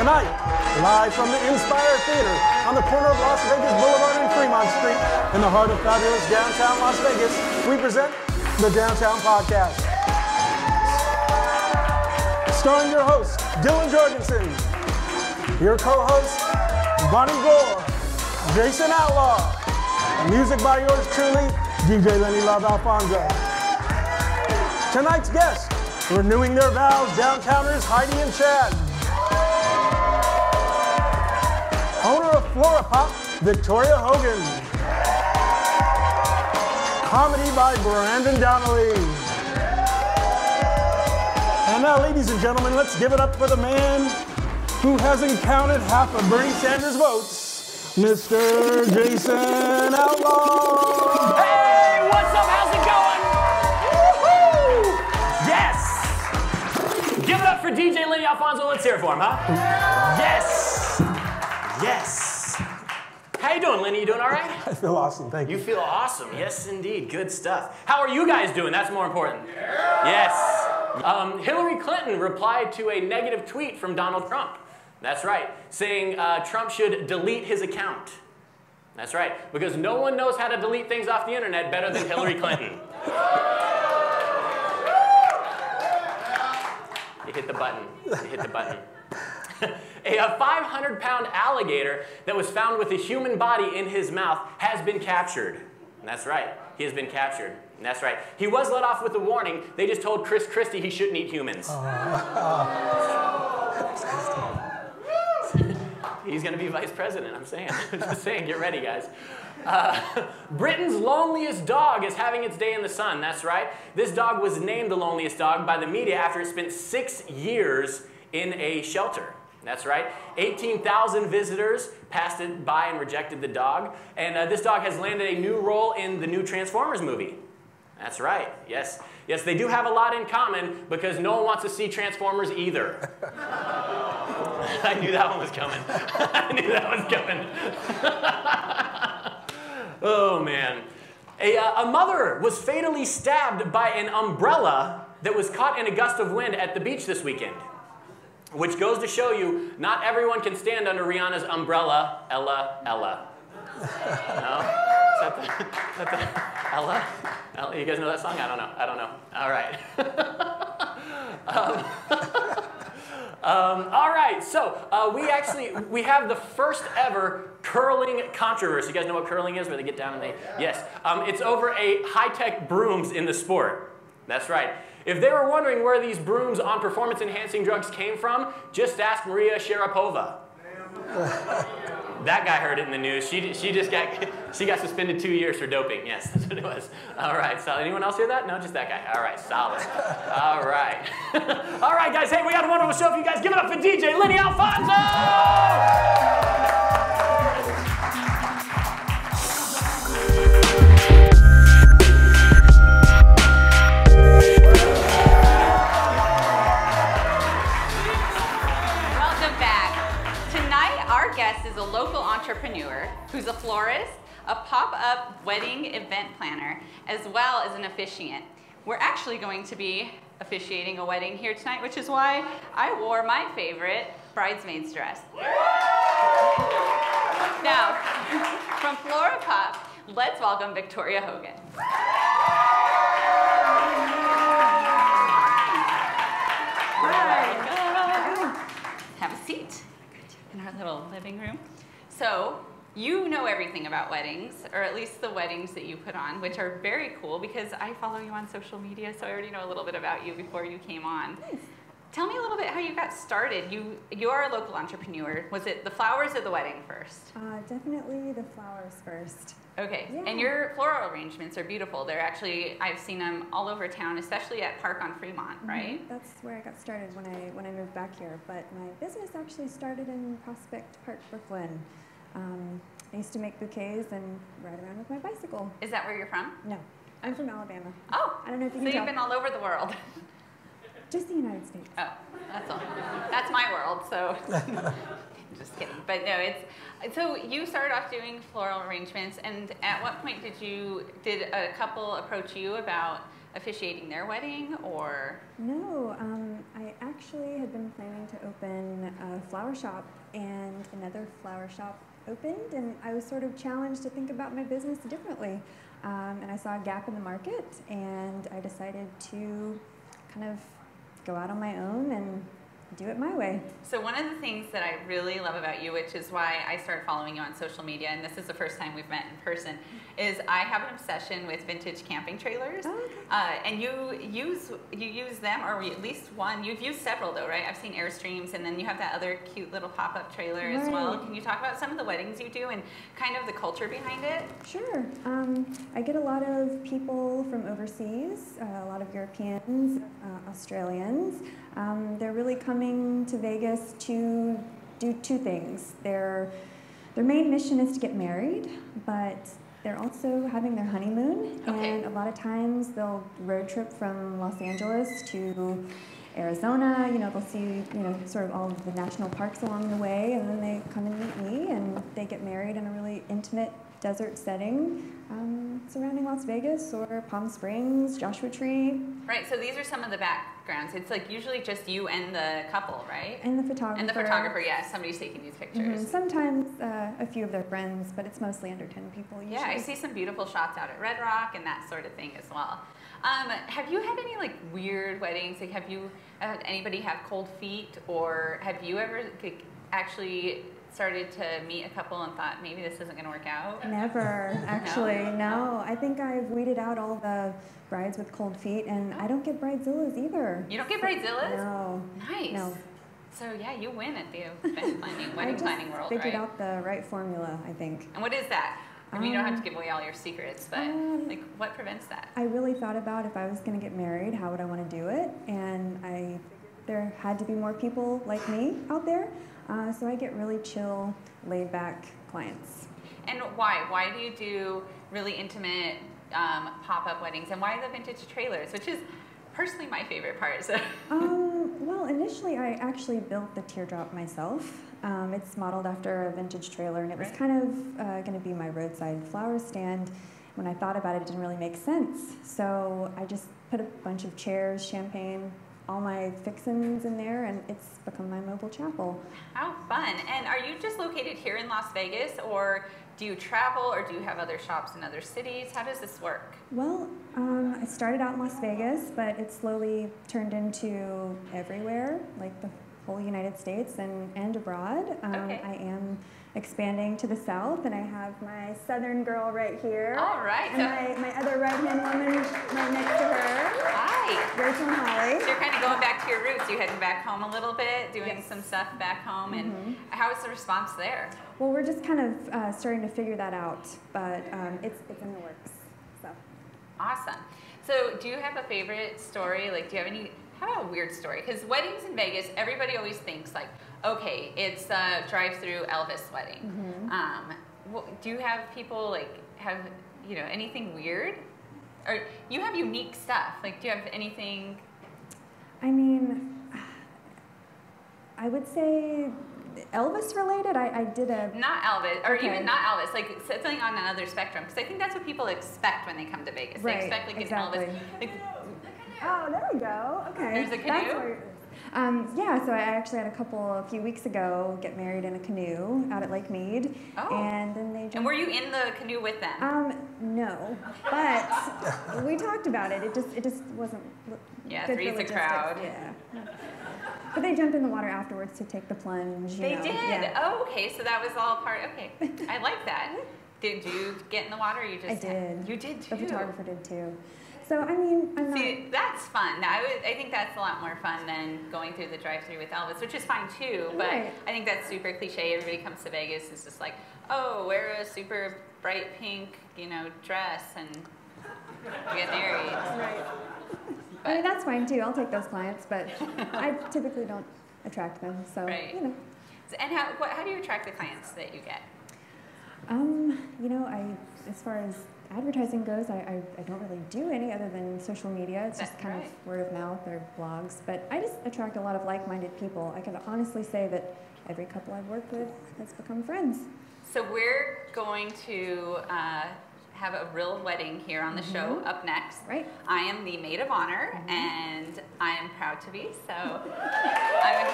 Tonight, live from the Inspire Theater on the corner of Las Vegas Boulevard and Fremont Street in the heart of fabulous downtown Las Vegas, we present the Downtown Podcast. Starring your host, Dylan Jorgensen, your co-host, Bonnie Gore, Jason Outlaw, and music by yours truly, DJ Lenny Love Alfonso. Tonight's guests, renewing their vows, downtowners Heidi and Chad. Victoria Hogan. Comedy by Brandon Donnelly. And now, ladies and gentlemen, let's give it up for the man who hasn't counted half of Bernie Sanders' votes, Mr. Jason Outlaw. Hey, what's up? How's it going? Woohoo! Yes! Give it up for DJ Lenny Alfonso. Let's hear it for him, huh? Yes! How you doing, Lenny? You doing all right? I feel awesome, thank you. You feel awesome. Yes, indeed. Good stuff. How are you guys doing? That's more important. Yes. Um, Hillary Clinton replied to a negative tweet from Donald Trump. That's right, saying uh, Trump should delete his account. That's right, because no one knows how to delete things off the internet better than Hillary Clinton. You hit the button. You hit the button. a 500 pound alligator that was found with a human body in his mouth has been captured. And that's right, he has been captured. And that's right. He was let off with a warning. They just told Chris Christie he shouldn't eat humans. He's going to be vice president, I'm saying. I'm just saying, get ready, guys. Uh, Britain's loneliest dog is having its day in the sun. That's right. This dog was named the loneliest dog by the media after it spent six years in a shelter. That's right. 18,000 visitors passed it by and rejected the dog. And uh, this dog has landed a new role in the new Transformers movie. That's right. Yes. Yes, they do have a lot in common because no one wants to see Transformers either. I knew that one was coming. I knew that was coming. oh, man. A, uh, a mother was fatally stabbed by an umbrella that was caught in a gust of wind at the beach this weekend. Which goes to show you, not everyone can stand under Rihanna's umbrella, Ella, Ella. No? Is that the, is that the Ella? Ella? You guys know that song? I don't know. I don't know. All right. um, um, all right. So uh, we actually we have the first ever curling controversy. You guys know what curling is? Where they get down and they yes. Um, it's over a high-tech brooms in the sport. That's right. If they were wondering where these brooms on performance-enhancing drugs came from, just ask Maria Sharapova. that guy heard it in the news. She, she just got she got suspended two years for doping. Yes, that's what it was. All right. So anyone else hear that? No, just that guy. All right. Solid. All right. All right, guys. Hey, we got a wonderful show for you guys. Give it up for DJ Lenny Alfonso. Our guest is a local entrepreneur who's a florist, a pop up wedding event planner, as well as an officiant. We're actually going to be officiating a wedding here tonight, which is why I wore my favorite bridesmaid's dress. Now, from Flora Pop, let's welcome Victoria Hogan. Little living room. So, you know everything about weddings, or at least the weddings that you put on, which are very cool because I follow you on social media, so I already know a little bit about you before you came on. Tell me a little bit how you got started. You you are a local entrepreneur. Was it the flowers or the wedding first? Uh, definitely the flowers first. Okay. Yeah. And your floral arrangements are beautiful. They're actually I've seen them all over town, especially at Park on Fremont, right? Mhm. That's where I got started when I when I moved back here. But my business actually started in Prospect Park, Brooklyn. Um, I used to make bouquets and ride around with my bicycle. Is that where you're from? No, I'm from Alabama. Oh. I don't know if you So can you've been all over the world. Just the United States. Oh, that's all. That's my world, so just kidding. But no, it's so you started off doing floral arrangements, and at what point did you did a couple approach you about officiating their wedding or? No, um, I actually had been planning to open a flower shop, and another flower shop opened, and I was sort of challenged to think about my business differently. Um, and I saw a gap in the market, and I decided to kind of go out on my own and do it my way. So one of the things that I really love about you, which is why I started following you on social media, and this is the first time we've met in person, is I have an obsession with vintage camping trailers. Oh, okay. Uh, and you use you use them, or at least one. You've used several though, right? I've seen Airstreams, and then you have that other cute little pop-up trailer as well. Can you talk about some of the weddings you do and kind of the culture behind it? Sure. Um, I get a lot of people from overseas, uh, a lot of Europeans, uh, Australians. Um, they're really coming to Vegas to do two things. Their, their main mission is to get married, but they're also having their honeymoon. Okay. And a lot of times they'll road trip from Los Angeles to Arizona. You know, they'll see, you know, sort of all of the national parks along the way, and then they come and meet me, and they get married in a really intimate desert setting um, surrounding Las Vegas or Palm Springs, Joshua Tree, Right. So these are some of the backgrounds. It's like usually just you and the couple, right? and the photographer. And the photographer, yeah, somebody's taking these pictures. Mhm. Sometimes uh, a few of their friends, but it's mostly under 10 people usually. Yeah, I see some beautiful shots out at Red Rock and that sort of thing as well. Um, have you had any like weird weddings? Like, have you had anybody have cold feet, or have you ever like, actually started to meet a couple and thought maybe this isn't going to work out? Never, actually, no. I think I've weeded out all the brides with cold feet, and I don't get bridezillas either. You don't get bridezillas? No. Nice. No. So yeah, you win at the event planning, I wedding just planning world, figured right? out the right formula, I think. And what is that? I mean, you don't have to Um, give away all your secrets, but um, like, what prevents that? I really thought about if I was going to get married, how would I want to do it? And I there had to be more people like me out there. Uh, so I get really chill, laid back clients. And why? Why do you do really intimate um, pop-up weddings? And why the vintage trailers? Which is personally my favorite part. So Um, well, initially I actually built the teardrop myself. Um, it's modeled after a vintage trailer, and it was Right. kind of uh, going to be my roadside flower stand. When I thought about it, it didn't really make sense. So I just put a bunch of chairs, champagne, all my fixins in there, and it's become my mobile chapel. how fun! And are you just located here in Las Vegas, or do you travel, or do you have other shops in other cities? How does this work? Well, um, I started out in Las Vegas, but it slowly turned into everywhere, like the whole United States and, and abroad. Um, Okay. I am expanding to the south, and I have my southern girl right here. All right. And my, my other right hand woman right next to her, Hi. Rachel and Holly. So you're kind of going back to your roots. You're heading back home a little bit, doing Yes. some stuff back home, and Mhm. how is the response there? Well, we're just kind of uh, starting to figure that out, but um, it's, it's in the works. So. Awesome. So, do you have a favorite story? Like, do you have any? How about a weird story? Because weddings in Vegas, everybody always thinks like, okay, it's a drive-through Elvis wedding. Mhm. Um, do you have people like have you know anything weird? Or you have unique stuff. Like, do you have anything? I mean, I would say Elvis related. I, I did a Not Elvis, or Okay. even not Elvis, like something on another spectrum. Because I think that's what people expect when they come to Vegas. Right, they expect like exactly. an Elvis. Like, Oh, there we go. Okay. There's a That's canoe? um, yeah, so I actually had a couple a few weeks ago get married in a canoe out at Lake Mead, Oh. and then they and were you in the canoe with them? Um, no, but we talked about it. It just it just wasn't Yeah, good three's a crowd. Yeah. But they jumped in the water afterwards to take the plunge. They know. did. Yeah. Oh, okay. So that was all part. Okay, I like that. Did you get in the water? Or you just I did. You did too. The photographer did too. So I mean, I'm not. See, that's fun. I would. I think that's a lot more fun than going through the drive-through with Elvis, which is fine too. But Right. I think that's super cliche. Everybody comes to Vegas is just like, oh, wear a super bright pink, you know, dress and get married. Right. I mean, that's fine too. I'll take those clients, but I typically don't attract them. So Right. you know. And how? What, how do you attract the clients that you get? You know, I as far as advertising goes, I, I, I don't really do any other than social media. It's just kind right. of word of mouth or blogs. But I just attract a lot of like-minded people. I can honestly say that every couple I've worked with has become friends. So we're going to uh, have a real wedding here on the show up next. Right. I am the maid of honor, and I am proud to be. So, I'm,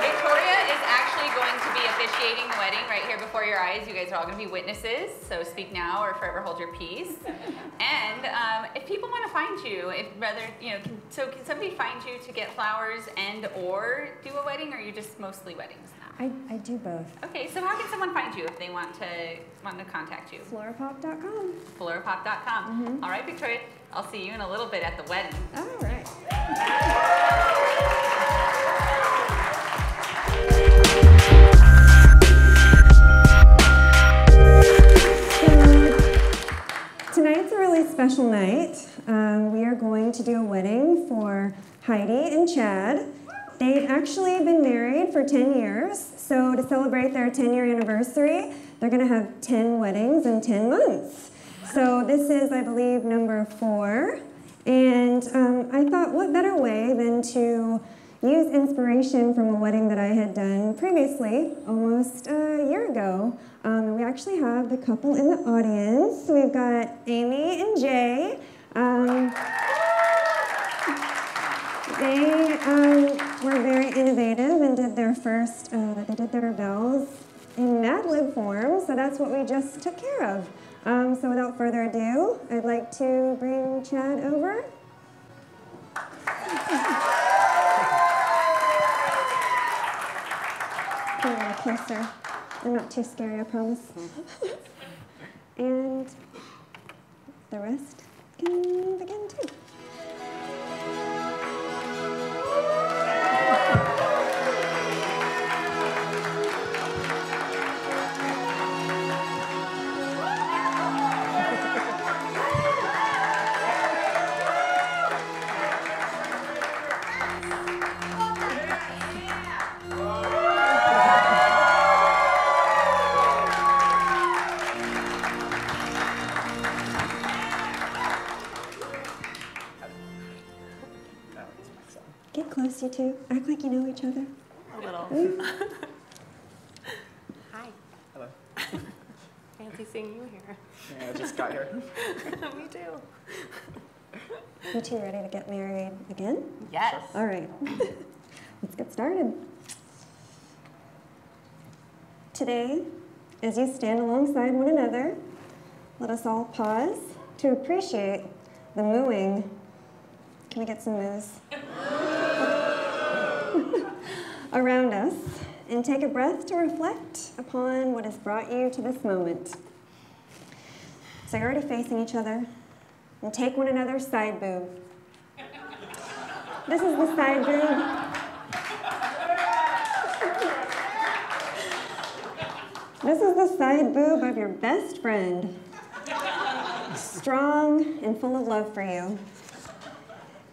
Victoria is actually going to be officiating the wedding right here before your eyes. You guys are all going to be witnesses. So speak now or forever hold your peace. And um, if people want to find you, if rather you know, can, so can somebody find you to get flowers and or do a wedding, or are you just mostly weddings? I, I do both. Okay, so how can someone find you if they want to want to contact you? Florapop.com. Florapop.com. All right, Victoria, I'll see you in a little bit at the wedding. All right. Tonight's a really special night. Um, we are going to do a wedding for Heidi and Chad. They've actually been married for 10 years, so to celebrate their 10 year anniversary, they're going to have 10 weddings in 10 months. So this is, I believe, number four. And um, I thought, what better way than to use inspiration from a wedding that I had done previously, almost a year ago. Um, we actually have the couple in the audience. We've got Amy and Jay. Um, they um, were very innovative and did their first, uh, they did their bells in Mad Lib form, so that's what we just took care of. Um, so without further ado, I'd like to bring Chad over. Closer. I'm not too scary, I promise. and the rest can begin too. Two. Act like you know each other. A little. Hi. Hello. Fancy seeing you here. Yeah, I just got here. Me too. You two ready to get married again? Yes. All right. Let's get started. Today, as you stand alongside one another, let us all pause to appreciate the mooing. Can we get some moos? Around us, and take a breath to reflect upon what has brought you to this moment. So you're already facing each other, and take one another's side boob. This is the side boob. This is the side boob of your best friend. Strong and full of love for you.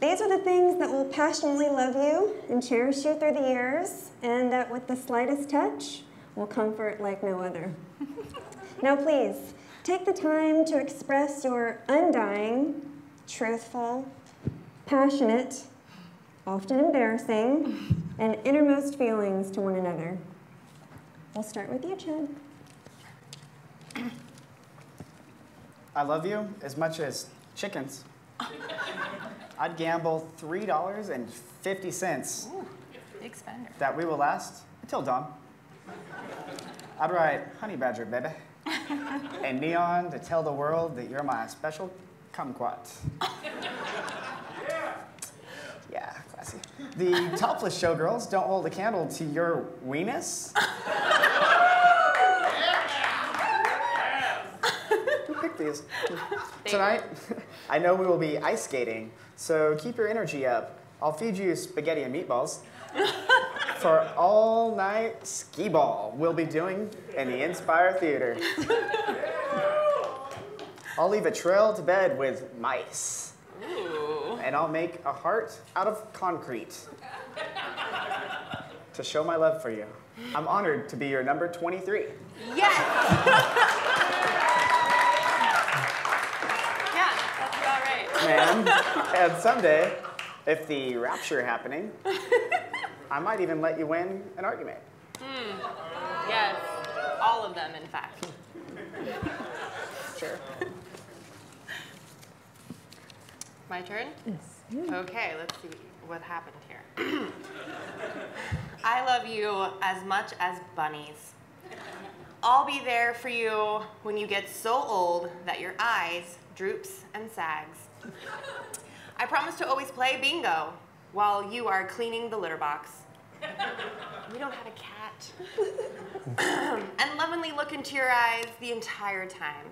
These are the things that will passionately love you and cherish you through the years, and that with the slightest touch will comfort like no other. Now, please, take the time to express your undying, truthful, passionate, often embarrassing, and innermost feelings to one another. We'll start with you, Chad. I love you as much as chickens. I'd gamble $3.50 Big spender. that we will last until dawn. I'd write Honey Badger, baby. and neon to tell the world that you're my special kumquat. Yeah, classy. The topless showgirls don't hold a candle to your weenus. Who picked these? Tonight, I know we will be ice skating, so keep your energy up. I'll feed you spaghetti and meatballs. For all night skee ball we'll be doing in the Inspire Theater. I'll leave a trail to bed with mice. And I'll make a heart out of concrete to show my love for you. I'm honored to be your number 23. Yes. Man, and someday, if the rapture happening, I might even let you win an argument. Hmm. Yes. All of them, in fact. Sure. My turn? Yes. Okay, let's see what happened here. I love you as much as bunnies. I'll be there for you when you get so old that your eyes droops and sags. I promise to always play bingo while you are cleaning the litter box. We don't have a cat. and lovingly look into your eyes the entire time,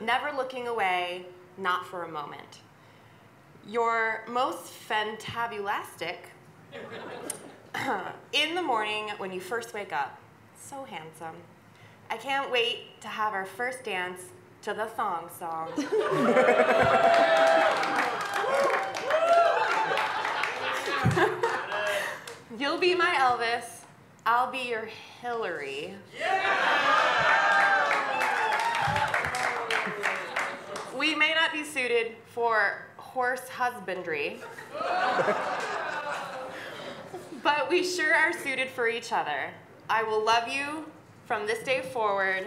never looking away, not for a moment. Your most fantabulastic in the morning when you first wake up. So handsome. I can't wait to have our first dance to the thong song. You'll be my Elvis. I'll be your Hillary. We may not be suited for horse husbandry, but we sure are suited for each other. I will love you from this day forward,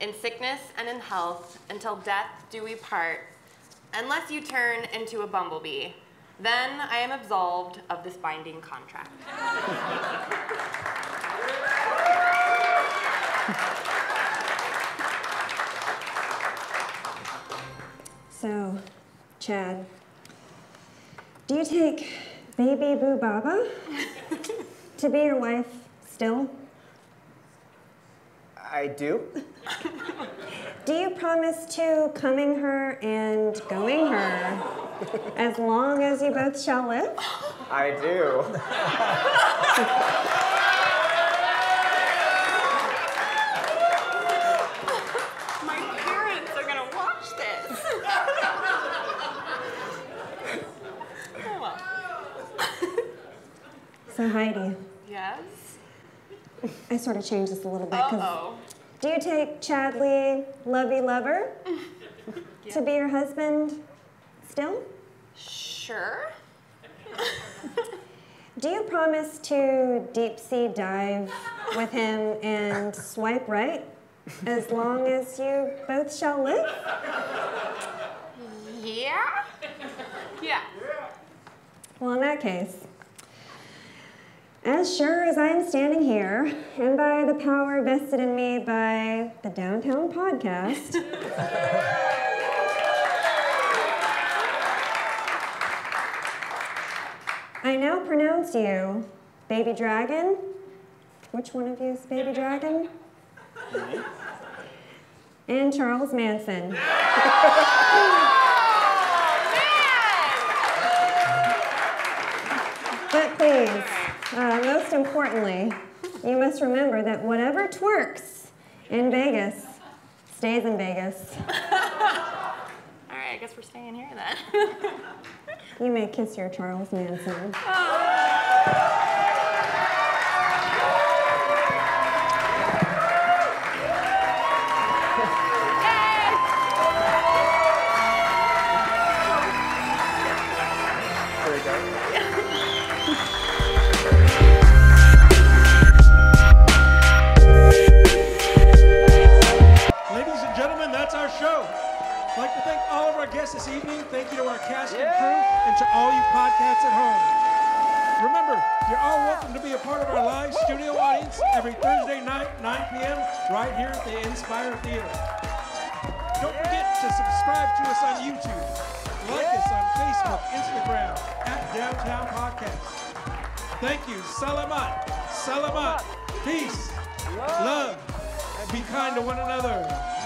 in sickness and in health, until death do we part, unless you turn into a bumblebee. Then I am absolved of this binding contract. So, Chad, do you take baby Boo Baba to be your wife still? I do. Do you promise to coming her and going her as long as you both shall live? I do. My parents are gonna watch this. oh well. So, Heidi, Yes. I sort of changed this a little bit. Uh 'cause oh. Do you take Chadley Lovey Lover to be your husband still? Sure. Do you promise to deep sea dive with him and swipe right as long as you both shall live? Yeah. Yeah. Well, in that case, as sure as I am standing here, and by the power vested in me by the Downtown Podcast, I now pronounce you Baby Dragon. Which one of you is Baby Dragon? And Charles Manson. Oh, but please, uh, most importantly, you must remember that whatever twerks in Vegas stays in Vegas. All right. I guess we're staying here then. You may kiss your Charles Manson. There our guests this evening. Thank you to our cast and crew and to all you podcasts at home. Remember, you're all welcome to be a part of our live studio audience every Thursday night, 9 p.m., right here at the Inspire Theater. Don't forget to subscribe to us on YouTube. Like us on Facebook, Instagram, at Downtown Podcast. Thank you. Salamat. Salamat. Peace. Love. And be kind to one another.